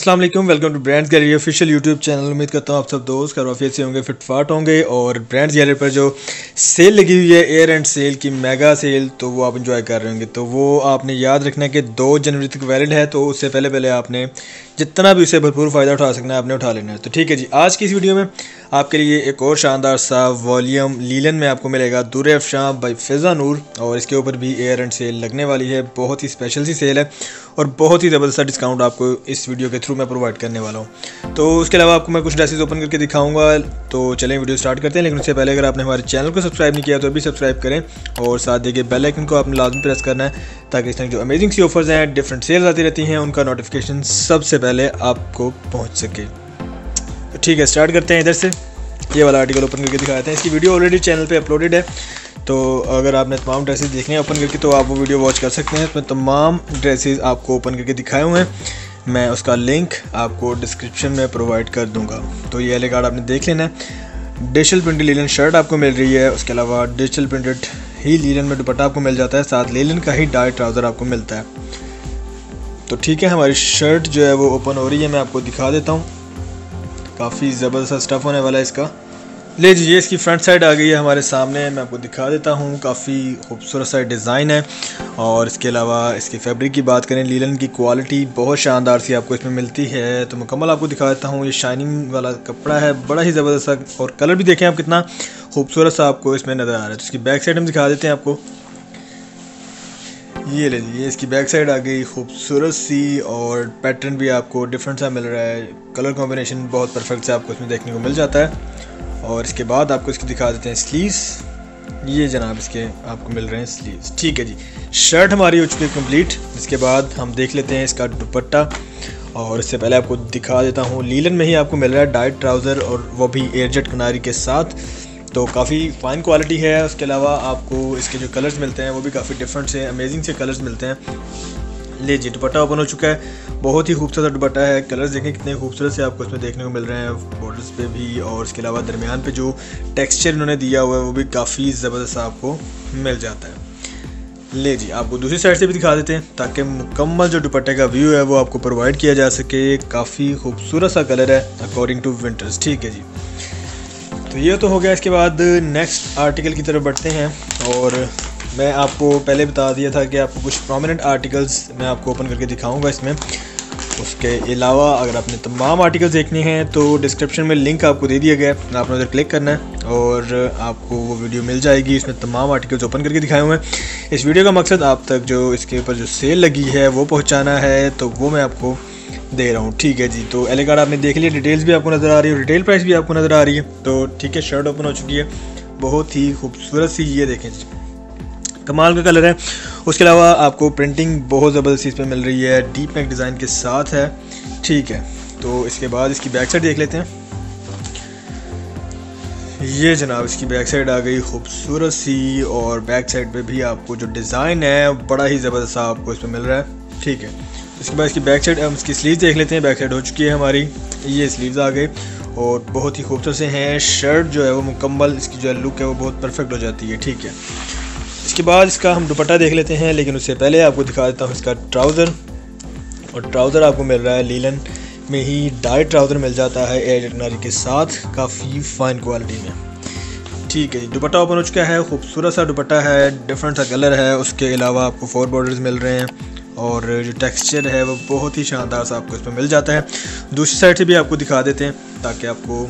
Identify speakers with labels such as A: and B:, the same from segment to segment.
A: अस्सलाम वालेकुम to brands gallery official YouTube channel उम्मीद करता हूँ आप सब दोस्त खरवाफियत से होंगे फिटफाट होंगे। और ब्रांड्स गैलरी पर जो सेल लगी हुई है एयर एंड सेल की मेगा सेल तो वो आप इंजॉय कर रहे होंगे। तो वो आपने याद रखना है कि दो जनवरी तक वैलिड है तो उससे पहले पहले आपने जितना भी उसे भरपूर फ़ायदा उठा सकना है आपने उठा लेना है। तो ठीक है जी, आज की इस वीडियो में आपके लिए एक और शानदार सा वॉल्यूम लीलन में आपको मिलेगा दूर अफशां बाई फिज़ा नूर और इसके ऊपर भी एयर एंड सेल लगने वाली है। बहुत ही स्पेशल सी सेल है और बहुत ही ज़बरदस्त डिस्काउंट आपको इस वीडियो के थ्रू मैं प्रोवाइड करने वाला हूँ। तो उसके अलावा आपको मैं कुछ ड्रेसेस ओपन करके दिखाऊँगा तो चलें वीडियो स्टार्ट करते हैं, लेकिन उससे पहले अगर आपने हमारे चैनल को सब्सक्राइब नहीं किया तो अभी सब्सक्राइब करें और साथ देखिए बेल आइकन को आपने लाजमी प्रेस करना है, ताकि इस तरह जो अमेजिंग सी ऑफर्स हैं डिफरेंट सेल्स आती रहती हैं, उनका नोटिफिकेशन सबसे पहले आपको पहुँच सके। तो ठीक है स्टार्ट करते हैं इधर से। ये वाला आर्टिकल ओपन करके दिखाते हैं। इसकी वीडियो ऑलरेडी चैनल पे अपलोडेड है। तो अगर आपने तमाम ड्रेसेस देखने हैं ओपन करके तो आप वो वीडियो वॉच कर सकते हैं। इसमें तमाम ड्रेसेस आपको ओपन करके दिखाए हुए हैं। मैं उसका लिंक आपको डिस्क्रिप्शन में प्रोवाइड कर दूँगा। तो ये एले कार्ड आपने देख लेना है। डिजिटल प्रिंटेड लीलन शर्ट आपको मिल रही है। उसके अलावा डिजिटल प्रिंटेड ही लीलन में दुपट्टा आपको मिल जाता है। साथ लीलन का ही डार्क ट्राउज़र आपको मिलता है। तो ठीक है, हमारी शर्ट जो है वो ओपन हो रही है, मैं आपको दिखा देता हूँ। काफ़ी ज़बरदस्त स्टफ़ होने वाला है इसका। ले जी, ये इसकी फ्रंट साइड आ गई है हमारे सामने, मैं आपको दिखा देता हूँ। काफ़ी खूबसूरत सा डिज़ाइन है। और इसके अलावा इसकी फैब्रिक की बात करें लीलन की क्वालिटी बहुत शानदार सी आपको इसमें मिलती है। तो मुकम्मल आपको दिखा देता हूँ, ये शाइनिंग वाला कपड़ा है, बड़ा ही ज़बरदस्त और कलर भी देखें आप कितना खूबसूरत सा आपको इसमें नज़र आ रहा है। तो इसकी बैक साइड हम दिखा देते हैं आपको। ये ले लीजिए, इसकी बैक साइड आ गई खूबसूरत सी और पैटर्न भी आपको डिफरेंट सा मिल रहा है। कलर कॉम्बिनेशन बहुत परफेक्ट से आपको इसमें देखने को मिल जाता है। और इसके बाद आपको इसकी दिखा देते हैं स्लीव्स ये जनाब इसके आपको मिल रहे हैं स्लीव्स ठीक है जी। शर्ट हमारी हो चुकी है कंप्लीट इसके बाद हम देख लेते हैं इसका दुपट्टा। और इससे पहले आपको दिखा देता हूँ, लीलन में ही आपको मिल रहा है डाइट ट्राउज़र और वो भी एयरजेट कनारी के साथ। तो काफ़ी फ़ाइन क्वालिटी है। उसके अलावा आपको इसके जो कलर्स मिलते हैं, वो भी काफ़ी डिफरेंट से अमेजिंग से कलर्स मिलते हैं। ले जी दुपट्टा ओपन हो चुका है। बहुत ही खूबसूरत दुपट्टा है। कलर्स देखें कितने खूबसूरत से आपको इसमें देखने को मिल रहे हैं। बॉर्डर्स पे भी और इसके अलावा दरमियान पे जो टेक्सचर इन्होंने दिया हुआ है, वो भी काफ़ी ज़बरदस्त आपको मिल जाता है। ले जी, आपको दूसरी साइड से भी दिखा देते हैं, ताकि मुकम्मल जो दुपट्टे का व्यू है, वो आपको प्रोवाइड किया जा सके। काफ़ी खूबसूरत सा कलर है अकॉर्डिंग टू विंटर्स ठीक है जी। तो ये तो हो गया इसके बाद नेक्स्ट आर्टिकल की तरफ़ बढ़ते हैं और मैं आपको पहले बता दिया था कि आपको कुछ प्रोमिनेंट आर्टिकल्स मैं आपको ओपन करके दिखाऊँगा इसमें। उसके अलावा अगर आपने तमाम आर्टिकल्स देखने हैं तो डिस्क्रिप्शन में लिंक आपको दे दिया गया है। आपने उधर क्लिक करना है और आपको वो वीडियो मिल जाएगी। इसमें तमाम आर्टिकल्स ओपन करके दिखाए हुए हैं। इस वीडियो का मकसद आप तक जो इसके ऊपर जो सेल लगी है, वो पहुँचाना है। तो वो मैं आपको दे रहा हूँ। ठीक है जी तो एल कार्ड आपने देख लिया, डिटेल्स भी आपको नज़र आ रही है डिटेल प्राइस भी आपको नज़र आ रही है। तो ठीक है, शर्ट ओपन हो चुकी है, बहुत ही खूबसूरत सी ये देखें कमाल का कलर है। उसके अलावा आपको प्रिंटिंग बहुत ज़बरदस्त इस पर मिल रही है, डीप नेक डिज़ाइन के साथ है। ठीक है तो इसके बाद इसकी बैक साइड देख लेते हैं। ये जनाब, इसकी बैक साइड आ गई खूबसूरत सी और बैक साइड पे भी आपको जो डिज़ाइन है, बड़ा ही ज़बरदस्त आपको इसमें मिल रहा है। ठीक है इसके बाद इसकी बैक साइड हम इसकी स्लीव देख लेते हैं। बैक साइड हो चुकी है हमारी। ये स्लीव्स आ गए और बहुत ही खूबसूरत से हैं। शर्ट जो है वो मुकम्मल, इसकी जो है लुक है वो बहुत परफेक्ट हो जाती है, ठीक है। इसके बाद इसका हम दुपट्टा देख लेते हैं, लेकिन उससे पहले आपको दिखा देता हूँ इसका ट्राउज़र और ट्राउज़र आपको मिल रहा है लीलन में ही। डाइट ट्राउज़र मिल जाता है एयर टेक्नोलॉजी के साथ, काफ़ी फ़ाइन क्वालिटी में। ठीक है दुपट्टा ओपन हो चुका है। खूबसूरत सा दुपट्टा है डिफरेंट सा कलर है। उसके अलावा आपको फोर बॉर्डर्स मिल रहे हैं। और जो टेक्सचर है वो बहुत ही शानदार सा आपको इसमें मिल जाता है। दूसरी साइड से भी आपको दिखा देते हैं ताकि आपको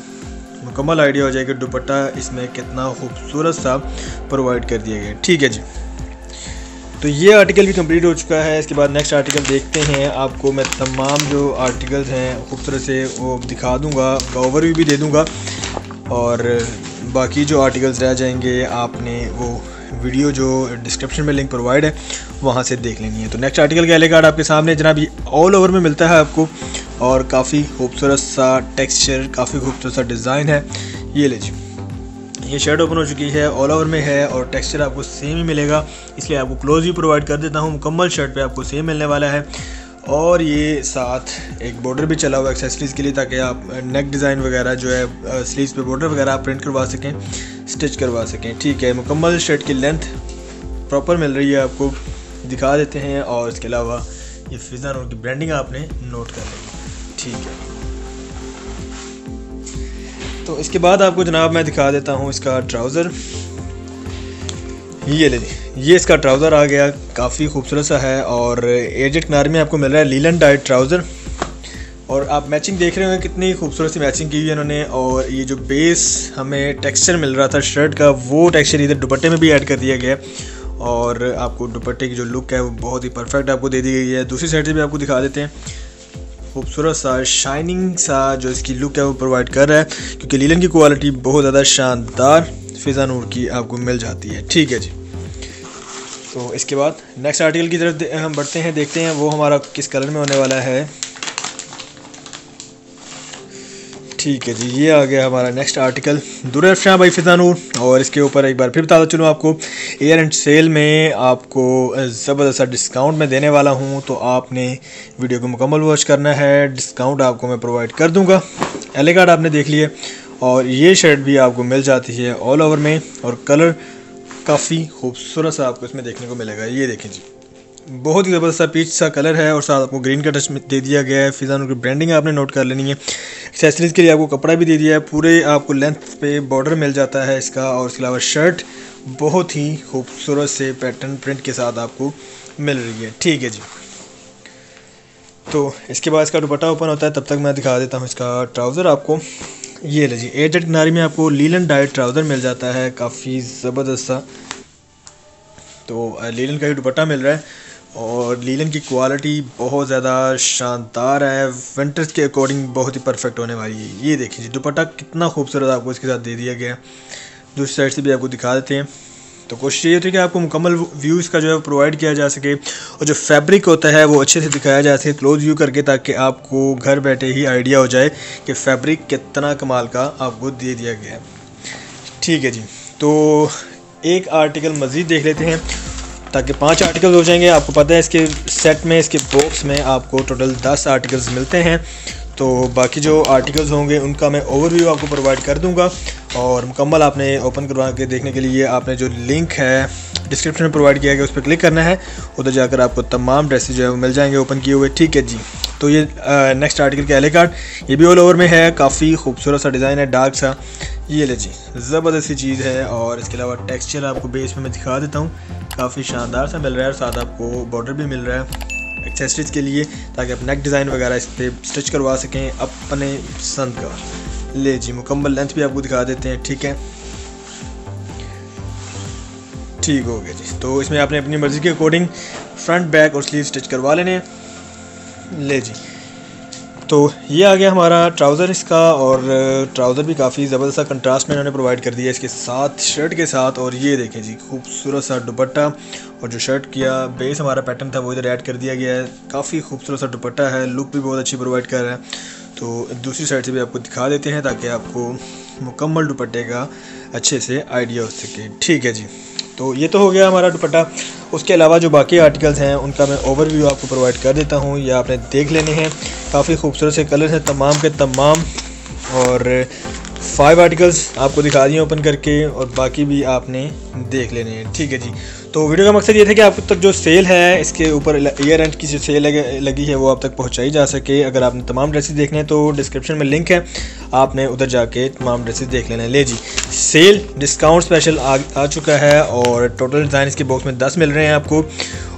A: मुकम्मल आइडिया हो जाएगा दुपट्टा इसमें कितना खूबसूरत सा प्रोवाइड कर दिया गया। ठीक है जी। तो ये आर्टिकल भी कंप्लीट हो चुका है। इसके बाद नेक्स्ट आर्टिकल देखते हैं। आपको मैं तमाम जो आर्टिकल्स हैं, खूबसूरत से वो दिखा दूँगा ओवरव्यू भी दे दूँगा। और बाकी जो आर्टिकल्स रह जाएँगे, आपने वो वीडियो जो डिस्क्रिप्शन में लिंक प्रोवाइड है, वहाँ से देख लेनी है। तो नेक्स्ट आर्टिकल का एले कार्ड आपके सामने, जनाब, ये ऑल ओवर में मिलता है आपको, और काफ़ी खूबसूरत सा टेक्सचर काफ़ी खूबसूरत सा डिज़ाइन है। ये लीजिए ये शर्ट ओपन हो चुकी है ऑल ओवर में है, और टेक्सचर आपको सेम ही मिलेगा। इसलिए आपको क्लोज भी प्रोवाइड कर देता हूँ, मुकम्मल शर्ट पे आपको सेम मिलने वाला है। और ये साथ एक बॉर्डर भी चला हुआ एक्सेसरीज़ के लिए ताकि आप नेक डिज़ाइन वगैरह जो है स्लीव्स पे बॉर्डर वगैरह आप प्रिंट करवा सकें स्टिच करवा सकें। ठीक है, मुकम्मल शर्ट की लेंथ प्रॉपर मिल रही है आपको, दिखा देते हैं और इसके अलावा ये फिज़ा नोट की ब्रांडिंग आपने नोट कर लेंगे ठीक है। तो इसके बाद आपको जनाब मैं दिखा देता हूँ इसका ट्राउज़र ये ले जी ये इसका ट्राउज़र आ गया, काफ़ी खूबसूरत सा है और एजेड किनारे में आपको मिल रहा है लीलन डाइट ट्राउज़र। और आप मैचिंग देख रहे होंगे, कितनी खूबसूरत सी मैचिंग की हुई है इन्होंने। और ये जो बेस हमें टेक्सचर मिल रहा था शर्ट का, वो टेक्सचर इधर दुपट्टे में भी ऐड कर दिया गया और आपको दुपट्टे की जो लुक है, वो बहुत ही परफेक्ट आपको दे दी गई है। दूसरी साइड से भी आपको दिखा देते हैं। खूबसूरत सा शाइनिंग सा जो इसकी लुक है, वो प्रोवाइड कर रहा है। क्योंकि लीलन की क्वालिटी बहुत ज़्यादा शानदार फिज़ा नूर की आपको मिल जाती है। ठीक है जी। तो इसके बाद नेक्स्ट आर्टिकल की तरफ़ हम बढ़ते हैं, देखते हैं वो हमारा किस कलर में होने वाला है। ठीक है जी, ये आ गया हमारा नेक्स्ट आर्टिकल दुरफशाह भाई फिजानूर और इसके ऊपर एक बार फिर बता चलूँ आपको एयर एंड सेल में आपको ज़बरदस्त डिस्काउंट में देने वाला हूँ तो आपने वीडियो को मुकम्मल वॉच करना है। डिस्काउंट आपको मैं प्रोवाइड कर दूँगा। एले कार्ड आपने देख लिया और ये शर्ट भी आपको मिल जाती है ऑल ओवर में, और कलर काफ़ी खूबसूरत सा आपको इसमें देखने को मिलेगा। ये देखें जी। बहुत ही ज़बरदस्त पीच सा कलर है और साथ आपको ग्रीन का टच दे दिया गया है। फिजान की ब्रांडिंग आपने नोट कर लेनी है। एक्सेसरीज़ के लिए आपको कपड़ा भी दे दिया है। पूरे आपको लेंथ पे बॉर्डर मिल जाता है इसका और इसके अलावा शर्ट बहुत ही खूबसूरत से पैटर्न प्रिंट के साथ आपको मिल रही है। ठीक है जी। तो इसके बाद इसका दुपट्टा ओपन होता है। तब तक मैं दिखा देता हूँ इसका ट्राउज़र आपको। ये ले जी, एजेड किनारी में आपको लीलन डाइट ट्राउज़र मिल जाता है, काफ़ी ज़बरदस्त सा। तो लीलन का ही दुपट्टा मिल रहा है और लीलन की क्वालिटी बहुत ज़्यादा शानदार है, विंटर्स के अकॉर्डिंग बहुत ही परफेक्ट होने वाली है। ये देखिए जी, दुपट्टा कितना खूबसूरत आपको इसके साथ दे दिया गया है। दूसरी साइड से भी आपको दिखा देते हैं। तो कोशिश ये होती है कि आपको मुकम्मल व्यू इसका जो है प्रोवाइड किया जा सके और जो फैब्रिक होता है वो अच्छे से दिखाया जा सके क्लोज व्यू करके ताकि आपको घर बैठे ही आइडिया हो जाए कि फैब्रिक कितना कमाल का आपको दे दिया गया है। ठीक है जी तो एक आर्टिकल मज़ीद देख लेते हैं ताकि पाँच आर्टिकल हो जाएँगे। आपको पता है इसके सेट में, इसके बॉक्स में आपको टोटल दस आर्टिकल्स मिलते हैं। तो बाकी जो आर्टिकल्स होंगे, उनका मैं ओवरव्यू आपको प्रोवाइड कर दूँगा और मुकम्मल आपने ओपन करवा के देखने के लिए आपने जो लिंक है डिस्क्रिप्शन में प्रोवाइड किया गया उस पर क्लिक करना है। उधर जाकर आपको तमाम ड्रेसेज जो है वो मिल जाएँगे ओपन किए हुए। ठीक है जी। तो ये नेक्स्ट आर्टिकल का एले कार्ड ये भी ऑल ओवर में है। काफ़ी खूबसूरत सा डिज़ाइन है डार्क सा। ये ले जी। ज़बरदस्त सी चीज़ है और इसके अलावा टेक्सचर आपको बेस में मैं दिखा देता हूँ। काफ़ी शानदार सा मिल रहा है और साथ आपको बॉर्डर भी मिल रहा है। एक्सेसरीज के लिए ताकि आप नेक डिज़ाइन वगैरह इस पर स्टिच करवा सकें, अपने पसंद का। ले जी, मुकम्मल लेंथ भी आपको दिखा देते हैं, ठीक है? ठीक हो गया जी। तो इसमें आपने अपनी मर्ज़ी के अकॉर्डिंग फ्रंट बैक और स्लीव स्टिच करवा लेने हैं। ले जी। तो ये आ गया हमारा ट्राउज़र इसका और ट्राउज़र भी काफ़ी ज़बरदस्त कंट्रास्ट में इन्होंने प्रोवाइड कर दिया इसके साथ शर्ट के साथ और ये देखें जी, खूबसूरत सा दुपट्टा और जो शर्ट किया बेस हमारा पैटर्न था वो इधर ऐड कर दिया गया है। काफ़ी खूबसूरत सा दुपट्टा है लुक भी बहुत अच्छी प्रोवाइड कर रहा है। तो दूसरी साइड से भी आपको दिखा देते हैं ताकि आपको मुकम्मल दुपट्टे का अच्छे से आइडिया हो सके। ठीक है जी। तो ये तो हो गया हमारा दुपट्टा। उसके अलावा जो बाकी आर्टिकल्स हैं, उनका मैं ओवरव्यू आपको प्रोवाइड कर देता हूँ, या आपने देख लेने हैं। काफ़ी खूबसूरत से कलर्स हैं तमाम के तमाम। और फाइव आर्टिकल्स आपको दिखा दिए ओपन करके और बाकी भी आपने देख लेने हैं। ठीक है जी। तो वीडियो का मकसद ये था कि आप तक जो सेल है इसके ऊपर ईयर एंड की जो सेल लगी है वो आप तक पहुंचाई जा सके। अगर आपने तमाम ड्रेसेस देखने हैं तो डिस्क्रिप्शन में लिंक है। आपने उधर जाके तमाम ड्रेसेस देख लेना ले जी। सेल डिस्काउंट स्पेशल आ, आ चुका है और टोटल डिज़ाइन इसके बॉक्स में दस मिल रहे हैं आपको।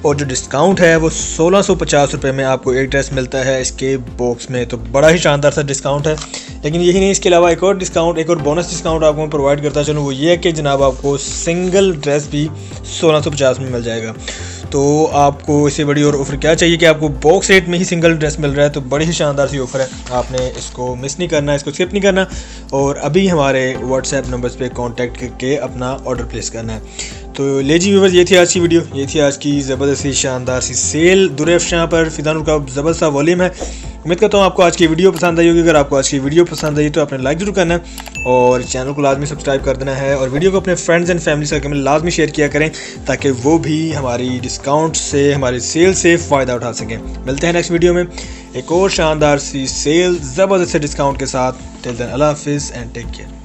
A: और जो डिस्काउंट है वो सोलह सौ पचास रुपये में आपको एक ड्रेस मिलता है इसके बॉक्स में। तो बड़ा ही शानदार सा डिस्काउंट है। लेकिन यही नहीं, इसके अलावा एक और डिस्काउंट एक और बोनस डिस्काउंट आपको मैं प्रोवाइड करता चलूँ, वो ये है कि जनाब आपको सिंगल ड्रेस भी सोलह सौ पचास में मिल जाएगा। तो आपको इससे बड़ी और ऑफ़र क्या चाहिए कि आपको बॉक्स रेट में ही सिंगल ड्रेस मिल रहा है तो बड़ी ही शानदार सी ऑफ़र है। आपने इसको मिस नहीं करना, इसको स्किप नहीं करना और अभी हमारे व्हाट्सएप नंबर्स पे कांटेक्ट करके अपना ऑर्डर प्लेस करना है। तो ले जी व्यूवर्स ये थी आज की वीडियो ये थी आज की ज़बरदस्त शानदार सी सेल दुरेफ शाह पर फिदान का ज़बरदस्त वॉल्यूम है। उम्मीद करता हूँ आपको आज की वीडियो पसंद आई होगी। अगर आपको आज की वीडियो पसंद आई तो आपने लाइक ज़रूर करना और चैनल को लाजमी सब्सक्राइब कर देना है और वीडियो को अपने फ्रेंड्स एंड फैमिली सर्कल में लाजमी शेयर किया करें ताकि वो भी हमारी डिस्काउंट से, हमारी सेल से फ़ायदा उठा सकें। मिलते हैं नेक्स्ट वीडियो में। एक और शानदार सी सेल ज़बरदस्त से डिस्काउंट के साथ। टिल देन अल्लाह हाफिज़ एंड टेक केयर